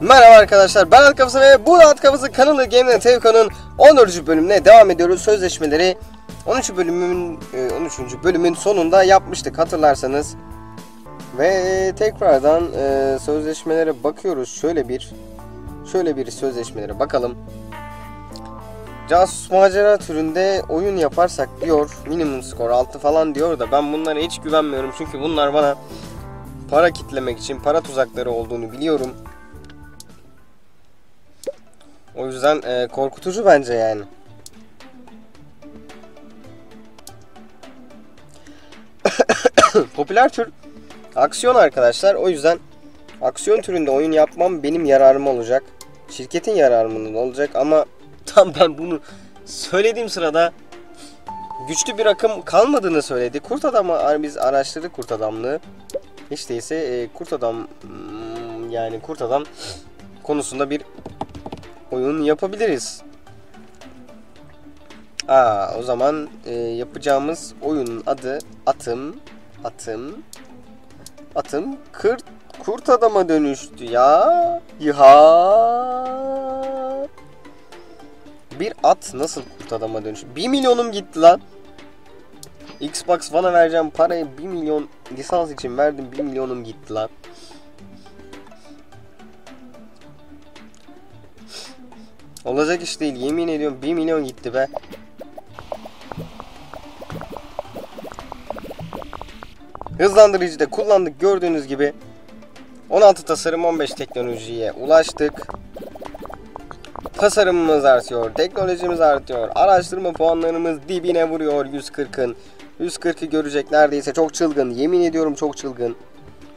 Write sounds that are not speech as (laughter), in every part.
Merhaba arkadaşlar ben Kafası ve bu Alt Kafası kanalı Gamer Tevko'nun 14. bölümüne devam ediyoruz. Sözleşmeleri 13. bölümün e, 13. bölümün sonunda yapmıştık hatırlarsanız. Ve tekrardan e, sözleşmelere bakıyoruz. Şöyle bir şöyle bir sözleşmelere bakalım. Casus macera türünde oyun yaparsak diyor. Minimum skor 6 falan diyor da ben bunlara hiç güvenmiyorum. Çünkü bunlar bana para kitlemek için para tuzakları olduğunu biliyorum. O yüzden e, korkutucu bence yani. (coughs) Popüler tür aksiyon arkadaşlar. O yüzden aksiyon türünde oyun yapmam benim yararıma olacak. Şirketin yararına olacak ama tam ben bunu söylediğim sırada güçlü bir akım kalmadığını söyledi. Kurt adamı biz araştırdık kurt adamlığı. Hiç değilse e, kurt adam hmm, yani kurt adam konusunda bir oyun yapabiliriz. Aa, o zaman e, yapacağımız oyunun adı Atım Atım Atım Kurt Kurt adama dönüştü ya. Ya. Bir at nasıl kurt adama dönüştü? 1 milyonum gitti lan. Xbox bana vereceğim parayı 1 milyon lisans için verdim 1 milyonum gitti lan. Olacak iş değil yemin ediyorum 1 milyon gitti be. Hızlandırıcıda kullandık gördüğünüz gibi 16 tasarım 15 teknolojiye ulaştık. Tasarımımız artıyor, teknolojimiz artıyor, araştırma puanlarımız dibine vuruyor 140'ın. 140'ı görecek neredeyse çok çılgın, yemin ediyorum çok çılgın.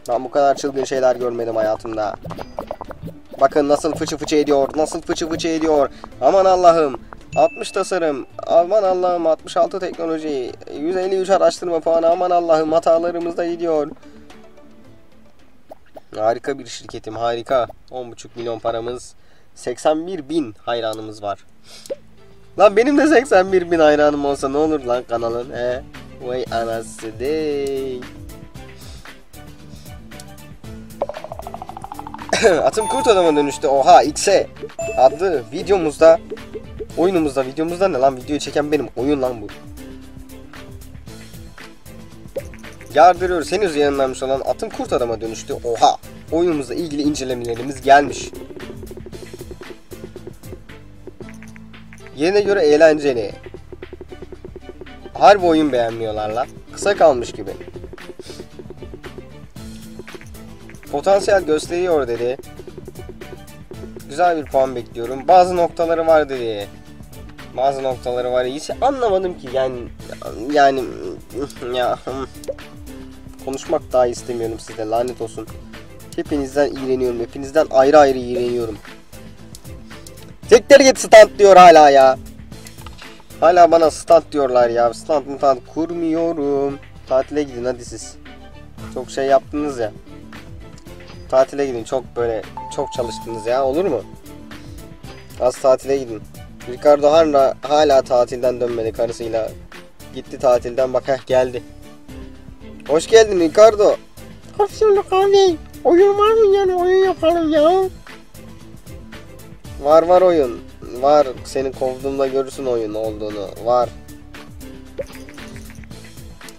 Ben bu kadar çılgın şeyler görmedim hayatımda. Bakın nasıl fıçı fıçı ediyor. Nasıl fıçı fıçı ediyor. Aman Allah'ım. 60 tasarım. Aman Allah'ım 66 teknoloji. 153 araştırma puanı. Aman Allah'ım hatalarımız da gidiyor. Harika bir şirketim harika. 10,5 milyon paramız. 81 bin hayranımız var. Lan benim de 81 bin hayranım olsa ne olur lan kanalın he? Vay anası dey. (coughs) Atım kurt adama dönüştü. Oha X'e adlı videomuzda oyunumuzda videomuzda ne lan videoyu çeken benim oyun lan bu. Yardırıyoruz henüz yayınlanmış olan Atım Kurt Adama dönüştü. Oha! Oyunumuzla ilgili incelemelerimiz gelmiş. Yerine göre eğlenceli. Harbi oyun beğenmiyorlar lan. Kısa kalmış gibi. Potansiyel gösteriyor dedi. Güzel bir puan bekliyorum. Bazı noktaları var dedi. Bazı noktaları var. Hiç anlamadım ki yani yani ya konuşmak daha istemiyorum size lanet olsun. Hepinizden iğreniyorum. Hepinizden ayrı ayrı iğreniyorum. Tekleri git stand diyor hala ya. Hala bana stand diyorlar ya. Stand stand kurmuyorum. Tatile gidin hadi siz. Çok şey yaptınız ya. Tatile gidin. Çok böyle çok çalıştınız ya. Olur mu? Az tatile gidin. Ricardo hala, hala tatilden dönmedi karısıyla. Gitti tatilden bak heh geldi. Hoş geldin Ricardo. Hoş bulduk abi. Oyun var mı yani oyun yapalım ya. Var var oyun. Var. Seni kovduğumda görürsün oyun olduğunu. Var.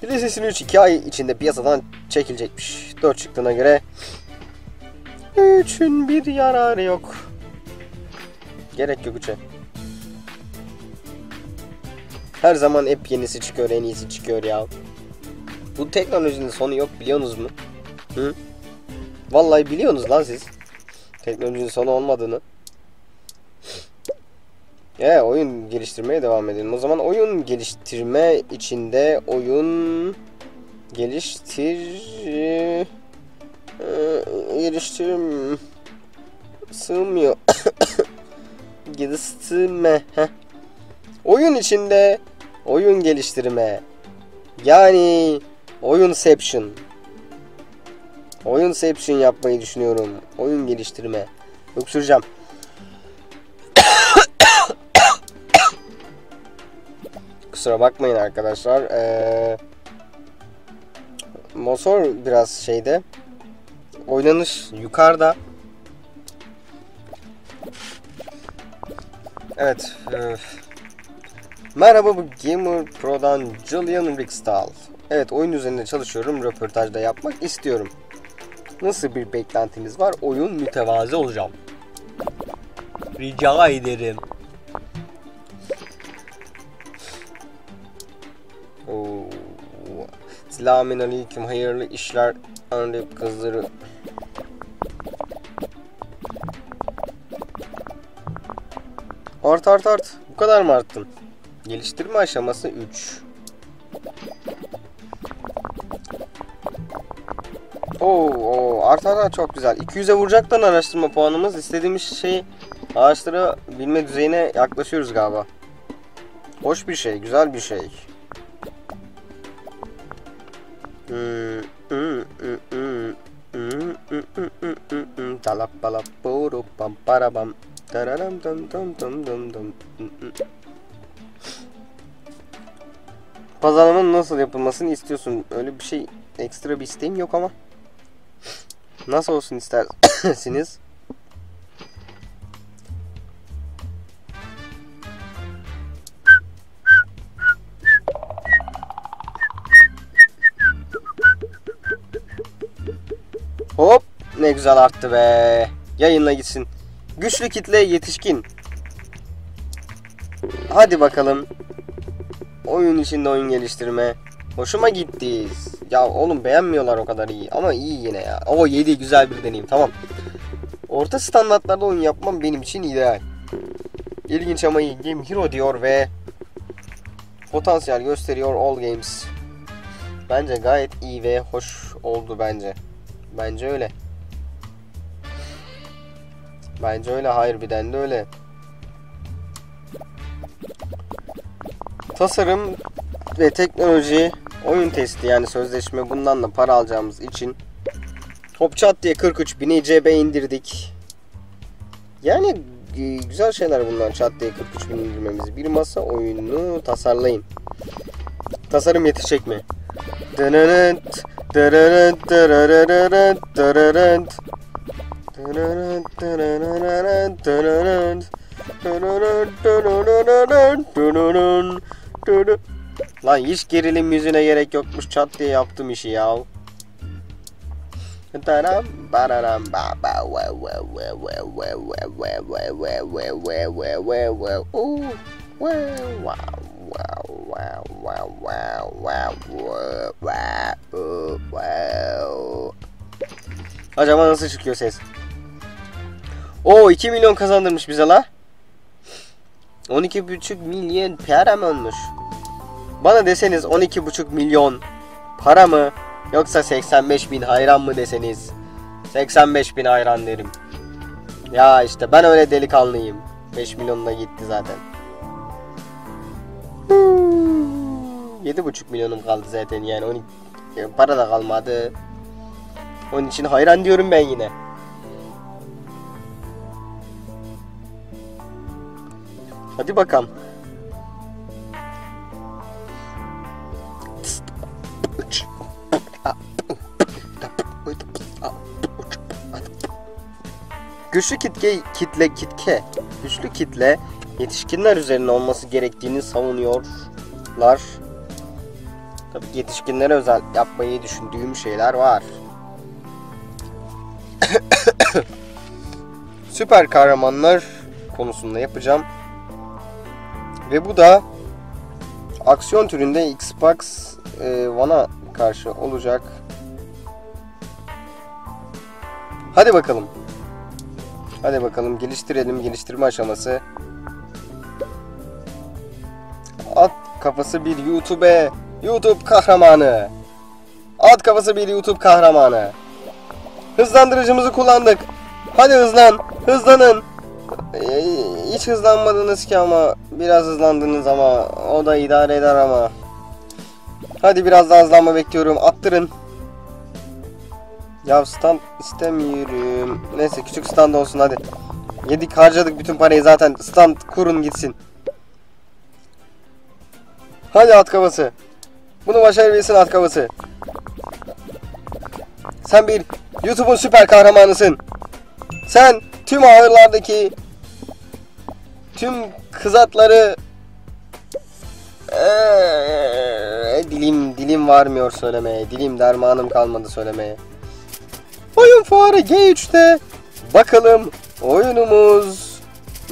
PlayStation 3 2 ay içinde piyasadan çekilecekmiş. 4 çıktığına göre 3'ün bir yararı yok. Gerek yok 3'e. Her zaman hep yenisi çıkıyor, en iyisi çıkıyor ya. Bu teknolojinin sonu yok biliyorsunuz mu? Hı? Vallahi biliyorsunuz lan siz. Teknolojinin sonu olmadığını. Ya oyun geliştirmeye devam edelim. O zaman oyun geliştirme içinde oyun geliştir e, geliştirim sığmıyor. (coughs) geliştirme. Oyun içinde oyun geliştirme. Yani oyunception. Oyunception yapmayı düşünüyorum. Oyun geliştirme. Öksüreceğim. Kusura bakmayın arkadaşlar. Ee, motor biraz şeyde. Oynanış yukarıda. Evet. e, merhaba bu Gamer Pro'dan Julian Rickstal. Evet oyun üzerinde çalışıyorum. Röportajda yapmak istiyorum. Nasıl bir beklentiniz var? Oyun mütevazi olacağım. Rica ederim. Selamün aleyküm. Hayırlı işler. Anlayıp kızları. Art art art. Bu kadar mı arttın? Geliştirme aşaması 3. Oo, oo art art çok güzel. 200'e vuracaktan araştırma puanımız. İstediğimiz şey ağaçları bilme düzeyine yaklaşıyoruz galiba. Hoş bir şey, güzel bir şey. Dalap balap boru pam parabam. Dararam dam dam dam dam dam. Hmm, hmm. Pazarlamanın nasıl yapılmasını istiyorsun? Öyle bir şey ekstra bir isteğim yok ama. Nasıl olsun istersiniz? Hop ne güzel arttı be. Yayınla gitsin. Güçlü kitle yetişkin. Hadi bakalım. Oyun içinde oyun geliştirme. Hoşuma gitti. Ya oğlum beğenmiyorlar o kadar iyi ama iyi yine ya. O 7 güzel bir deneyim tamam. Orta standartlarda oyun yapmam benim için ideal. İlginç ama iyi. Game Hero diyor ve potansiyel gösteriyor All Games. Bence gayet iyi ve hoş oldu bence. Bence öyle. Bence öyle. Hayır bir de öyle. Tasarım ve teknoloji oyun testi yani sözleşme bundan da para alacağımız için hop çat diye 43 bin ICB indirdik. Yani e, güzel şeyler bunlar çat diye 43 bin indirmemiz. Bir masa oyunu tasarlayın. Tasarım yetişecek mi? Dırırınt, Lan hiç gerilim yüzüne gerek yokmuş çat diye yaptım işi ya. Taram bararam ba ba we we we we we we we we we we we we we we wow Acaba nasıl çıkıyor ses? O 2 milyon kazandırmış bize la. 12,5 milyon para mı olmuş? Bana deseniz 12,5 milyon para mı yoksa 85 bin hayran mı deseniz 85 bin hayran derim. Ya işte ben öyle delikanlıyım. 5 milyonuna gitti zaten. 7,5 milyonum kaldı zaten yani 12 para da kalmadı. Onun için hayran diyorum ben yine. Hadi bakalım. Güçlü kitle kitle kitke güçlü kitle yetişkinler üzerine olması gerektiğini savunuyorlar. Tabii yetişkinlere özel yapmayı düşündüğüm şeyler var. (coughs) Süper kahramanlar konusunda yapacağım. Ve bu da aksiyon türünde Xbox e, One'a karşı olacak. Hadi bakalım. Hadi bakalım geliştirelim geliştirme aşaması. At kafası bir YouTube YouTube kahramanı. At kafası bir YouTube kahramanı. Hızlandırıcımızı kullandık. Hadi hızlan. Hızlanın. Ee, hiç hızlanmadınız ki ama biraz hızlandınız ama o da idare eder ama. Hadi biraz daha hızlanma bekliyorum. Attırın. Ya stand istemiyorum. Neyse küçük stand olsun hadi. Yedik harcadık bütün parayı zaten. Stand kurun gitsin. Hadi at kafası. Bunu başarabilirsin at kafası. Sen bir YouTube'un süper kahramanısın. Sen tüm ağırlardaki tüm kızatları Eee, dilim dilim varmıyor söylemeye. Dilim dermanım kalmadı söylemeye. Oyun fuarı G3'te bakalım oyunumuz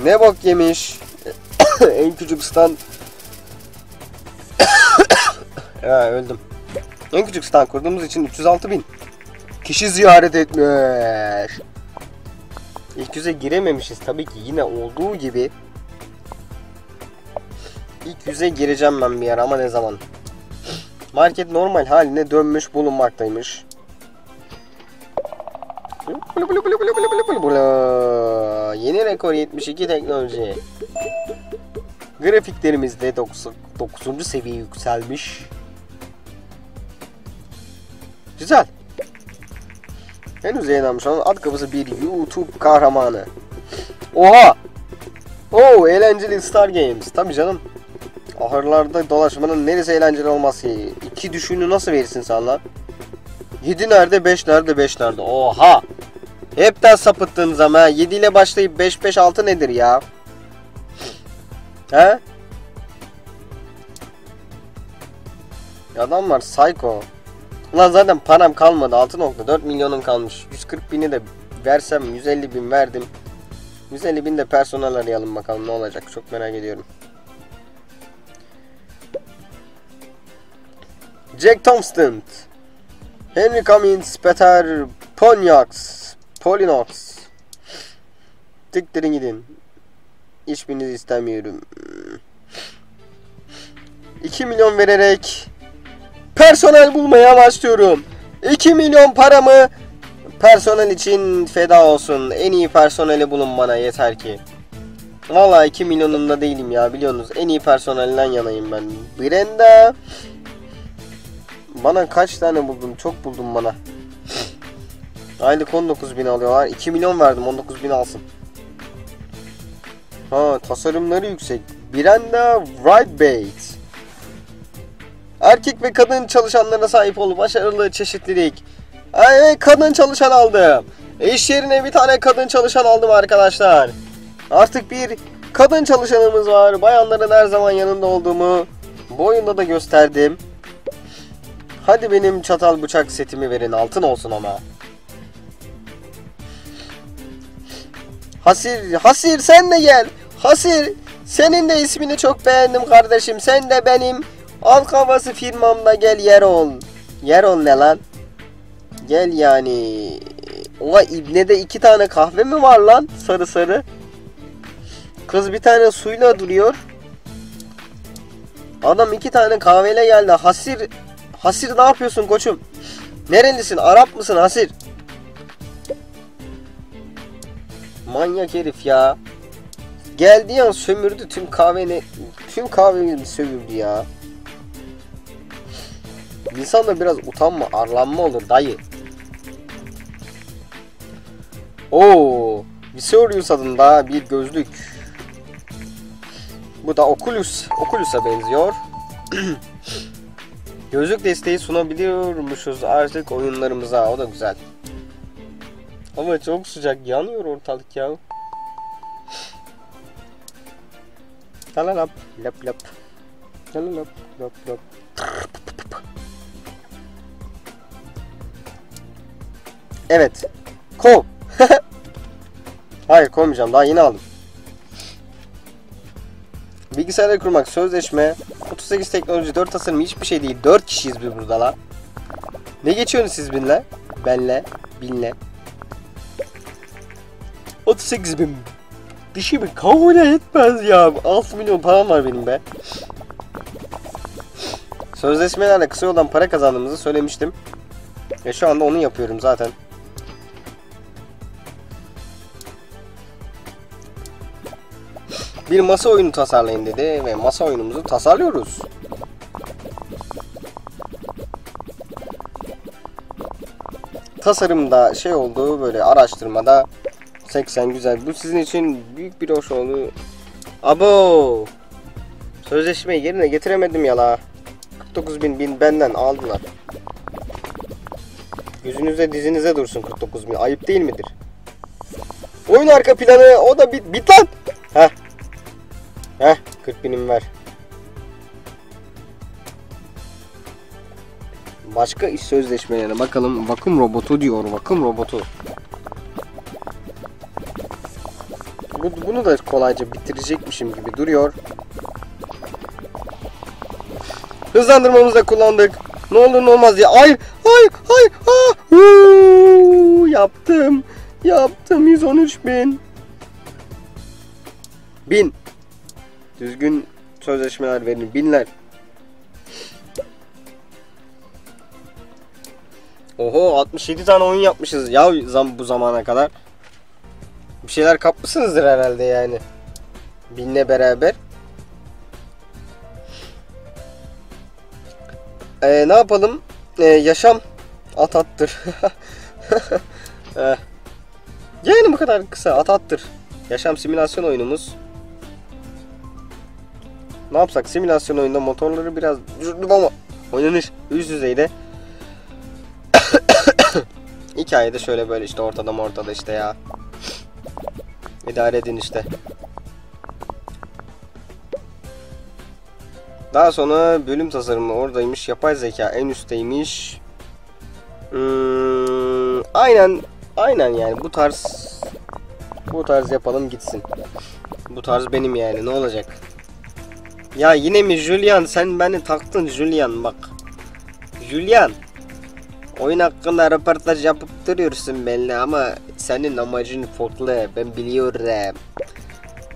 ne bok yemiş. (coughs) en küçük stand ya öldüm. En küçük stand kurduğumuz için 306 bin kişi ziyaret etmiş. İlk yüze girememişiz tabii ki yine olduğu gibi. İlk yüze gireceğim ben bir ara ama ne zaman? Market normal haline dönmüş bulunmaktaymış. Yeni rekor 72 teknoloji. Grafiklerimiz de 9. seviye yükselmiş. Güzel. Henüz yayınlanmış olan ad kapısı bir YouTube kahramanı. Oha! Oo eğlenceli Star Games. Tabii canım. Ahırlarda dolaşmanın neresi eğlenceli olmaz ki? İki düşünü nasıl verirsin sen lan? 7 nerede 5 nerede 5 nerede? Oha! Hepten sapıttığınız ama 7 ile başlayıp 5 5 6 nedir ya? He? Adam var psycho. Ulan zaten param kalmadı 6.4 milyonum kalmış. 140 bini de versem 150 bin verdim. 150 bin de personel arayalım bakalım ne olacak çok merak ediyorum. Jack Thompson, Henry Cummins, Peter Ponyax, Polinox. Diktirin gidin. Hiçbirinizi istemiyorum. 2 milyon vererek personel bulmaya başlıyorum. 2 milyon paramı personel için feda olsun. En iyi personeli bulun bana yeter ki. Valla 2 milyonunda değilim ya biliyorsunuz. En iyi personelden yanayım ben. Brenda. Bana kaç tane buldun? Çok buldun bana. Aylık 19 bin alıyorlar. 2 milyon verdim 19 bin alsın. Ha tasarımları yüksek. Brenda Wrightbait. Erkek ve kadın çalışanlara sahip ol. Başarılı çeşitlilik. Ay, kadın çalışan aldım. İş yerine bir tane kadın çalışan aldım arkadaşlar. Artık bir kadın çalışanımız var. Bayanların her zaman yanında olduğumu bu oyunda da gösterdim. Hadi benim çatal bıçak setimi verin. Altın olsun ama. Hasir, Hasir sen de gel. Hasir, senin de ismini çok beğendim kardeşim. Sen de benim alt kafası firmamda gel yer ol. Yer ol ne lan? Gel yani. Ola İbne'de iki tane kahve mi var lan? Sarı sarı. Kız bir tane suyla duruyor. Adam iki tane kahveyle geldi. Hasir Hasir ne yapıyorsun koçum? Nerelisin? Arap mısın Hasir? Manyak herif ya. Geldi ya sömürdü tüm kahveni. Tüm kahvemi sömürdü ya. İnsan da biraz utanma, arlanma olur dayı. Oo, Visorius adında bir gözlük. Bu da Oculus, Oculus'a benziyor. (clears throat) Gözlük desteği sunabiliyormuşuz artık oyunlarımıza. O da güzel. Ama çok sıcak. Yanıyor ortalık ya. Talalap. Lap lap. Talalap. Lap lap. Evet. Kov. (laughs) Hayır kovmayacağım. Daha yeni aldım. Bilgisayarları kurmak, sözleşme, 38 teknoloji, 4 tasarım hiçbir şey değil. 4 kişiyiz biz burada lan. Ne geçiyorsunuz siz binle? Benle, binle. 38 bin. Dişimi kabul etmez ya. 6 milyon param var benim be. Sözleşmelerle kısa yoldan para kazandığımızı söylemiştim. Ve şu anda onu yapıyorum zaten. Bir masa oyunu tasarlayın dedi ve masa oyunumuzu tasarlıyoruz. Tasarımda şey oldu böyle araştırmada 80 güzel. Bu sizin için büyük bir hoş oldu. Abo! Sözleşmeyi yerine getiremedim ya la. 49 bin bin benden aldılar. Yüzünüze dizinize dursun 49 bin. Ayıp değil midir? Oyun arka planı o da bit, bit lan. Heh. Heh 40 binim ver. Başka iş sözleşmelerine bakalım. Vakum robotu diyor. Vakum robotu. Bu, bunu da kolayca bitirecekmişim gibi duruyor. Hızlandırmamızı da kullandık. Ne olur ne olmaz diye. Ay ay ay. Ah, yaptım. Yaptım 113 bin. Bin. Düzgün sözleşmeler verin. Binler. Oho 67 tane oyun yapmışız ya zam bu zamana kadar. Bir şeyler kapmışsınızdır herhalde yani. Binle beraber. Ee, ne yapalım? Ee, yaşam at attır. (laughs) Ee, yani bu kadar kısa at attır. Yaşam simülasyon oyunumuz. Ne yapsak simülasyon oyunda motorları biraz düşürdüm ama oynanış üst düzeyde. (coughs) Hikayede şöyle böyle işte ortada ortada işte ya. İdare edin işte. Daha sonra bölüm tasarımı oradaymış. Yapay zeka en üstteymiş. Hmm, aynen aynen yani bu tarz bu tarz yapalım gitsin. Bu tarz benim yani ne olacak? Ya yine mi Julian sen beni taktın Julian bak. Julian oyun hakkında röportaj yapıp duruyorsun belli ama senin amacın farklı ben biliyorum.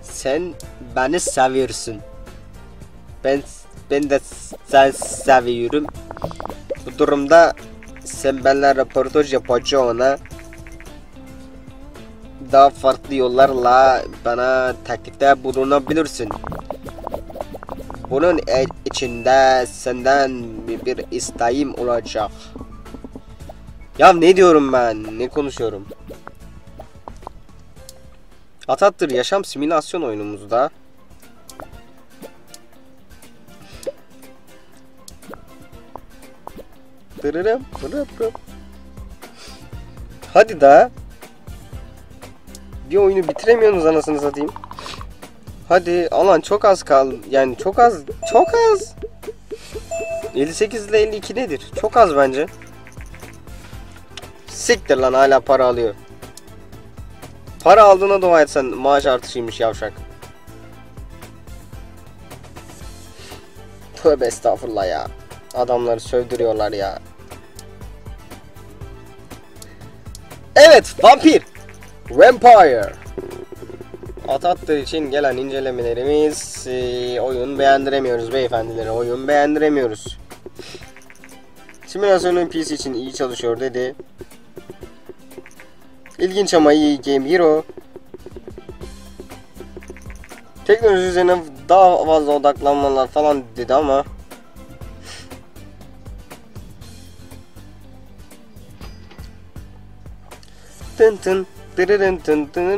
Sen beni seviyorsun. Ben ben de sen seviyorum. Bu durumda sen benimle röportaj yapacağına daha farklı yollarla bana teklifte bulunabilirsin. Bunun içinde senden bir, isteğim olacak. Ya ne diyorum ben? Ne konuşuyorum? Atattır yaşam simülasyon oyunumuzda. Dırırım, dırırım. Hadi daha. Bir oyunu bitiremiyorsunuz anasını satayım. Hadi alan çok az kaldı. Yani çok az. Çok az. 58 ile 52 nedir? Çok az bence. Siktir lan hala para alıyor. Para aldığına dua et sen maaş artışıymış yavşak. Tövbe estağfurullah ya. Adamları sövdürüyorlar ya. Evet vampir. Vampire. At için gelen incelemelerimiz e, oyun beğendiremiyoruz beyefendileri. Oyun beğendiremiyoruz. Simülasyonun PC için iyi çalışıyor dedi. İlginç ama iyi Game Hero. Teknoloji üzerine daha fazla odaklanmalar falan dedi ama tın tın tırırın tın tın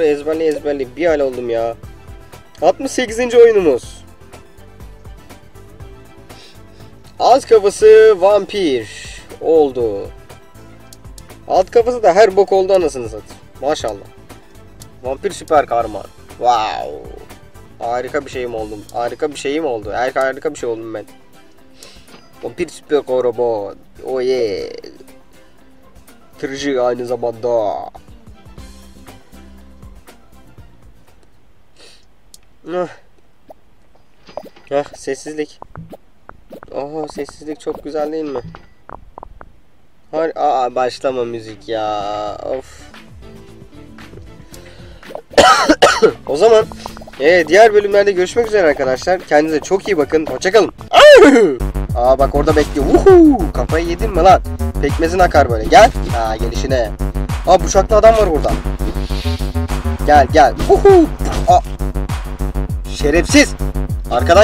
ezberli ezberli bir hal oldum ya. 68. oyunumuz. Az kafası vampir oldu. Alt kafası da her bok oldu anasını satayım. Maşallah. Vampir süper kahraman. Wow. Harika bir şeyim oldum. Harika bir şeyim oldu. Harika bir şey oldum ben. Vampir kahraman. Oh yeah. Tırcı aynı zamanda. Ah. Ah sessizlik. Oho sessizlik çok güzel değil mi? Har Aa başlama müzik ya. Of. (coughs) o zaman e, diğer bölümlerde görüşmek üzere arkadaşlar. Kendinize çok iyi bakın. Hoşçakalın. Aa bak orada bekliyor. Uhu, kafayı yedin mi lan? Pekmezin akar böyle. Gel. Ha gelişine. Aa bıçaklı adam var burada. Gel gel. Uhu. Aa. Şerefsiz. Arkadan